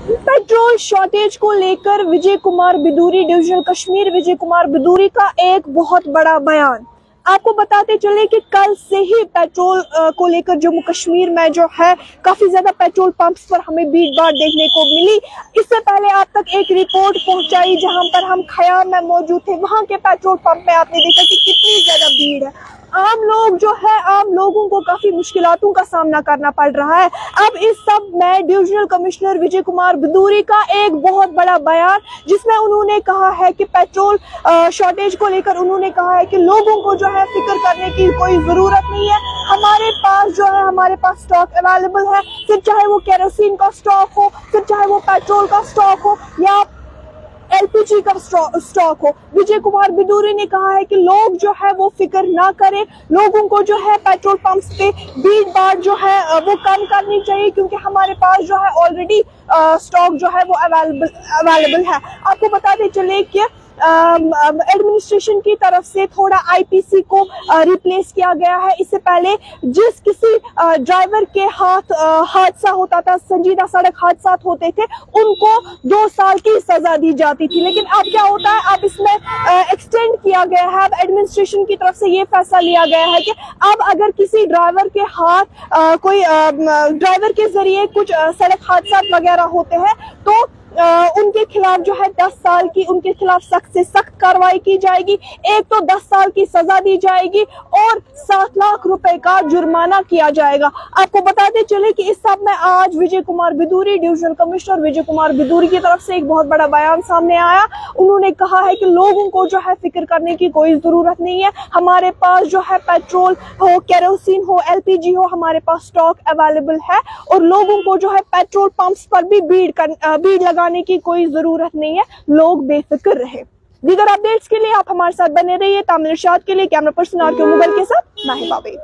Petrol shortage को लेकर Vijay Kumar Bidhuri, divisional Kashmir Vijay Kumar Bidhuri का एक बहुत बड़ा बयान। आपको बताते चले कि कल से ही पेट्रोल को लेकर जम्मू कश्मीर में जो है काफ़ी ज़्यादा पेट्रोल पंप्स पर हमें भीड़ भाड़ देखने को मिली। इससे पहले आप तक एक रिपोर्ट पहुंचाई जहाँ पर हम खयाम में मौजूद थे। वहाँ के पेट्रोल पंप में आपने देखा कि कितनी ज़्यादा भीड़ है। आम लोग जो है, आम लोगों को काफ़ी मुश्किलों का सामना करना पड़ रहा है। अब इस सब में डिविजनल कमिश्नर विजय कुमार बदूरी का एक बहुत बड़ा बयान, जिसमें उन्होंने कहा है कि पेट्रोल शॉर्टेज को लेकर उन्होंने कहा है कि लोगों को जो है फ़िक्र करने की कोई ज़रूरत नहीं है। हमारे पास जो है, हमारे पास स्टॉक अवेलेबल है। फिर चाहे वो केरोसिन का स्टॉक हो, फिर चाहे वो पेट्रोल का स्टॉक हो, या एलपीजी का स्टॉक हो। विजय कुमार बिदूरी ने कहा है कि लोग जो है वो फ़िक्र ना करें। लोगों को जो है पेट्रोल पंप्स पे भीड़ भाड़ जो है वो कम करनी चाहिए क्योंकि हमारे पास जो है ऑलरेडी स्टॉक जो है वो अवेलेबल अवेलेबल है। आपको बताते चले कि एडमिनिस्ट्रेशन की तरफ़ से थोड़ा आईपीसी को रिप्लेस किया गया है। इससे पहले जिस किसी ड्राइवर के हाथ हादसा होता था, संजीदा सड़क हादसा होते थे, उनको दो साल की सजा दी जाती थी। लेकिन अब क्या होता है? अब इसमें एक्सटेंड किया गया है। अब एडमिनिस्ट्रेशन की तरफ़ से ये फैसला लिया गया है कि अब अगर किसी ड्राइवर के हाथ कोई ड्राइवर के ज़रिए कुछ सड़क हादसा वगैरह होते हैं तो उनके खिलाफ जो है दस साल की, उनके खिलाफ सख्त से सख्त कार्रवाई की जाएगी, एक तो दस साल की सजा दी जाएगी और सात लाख रुपए का जुर्माना किया जाएगा। आपको बताते चले कि इस सब में आज विजय कुमार बिदूरी, डिविजनल कमिश्नर विजय कुमार बिदूरी की तरफ़ से एक बहुत बड़ा बयान सामने आया। उन्होंने कहा है कि लोगों को जो है फ़िक्र करने की कोई ज़रूरत नहीं है। हमारे पास जो है पेट्रोल हो, केरोसिन हो, एलपीजी हो, हमारे पास स्टॉक अवेलेबल है और लोगों को जो है पेट्रोल पंप्स पर भी भीड़ कर भीड़ लगा लगाने की कोई ज़रूरत नहीं है, लोग बेफिक्र रहे। दीगर अपडेट्स के लिए आप हमारे साथ बने रहिए तामिल के लिए, कैमरा पर्सन आर के मुगल के साथ माही बाबे।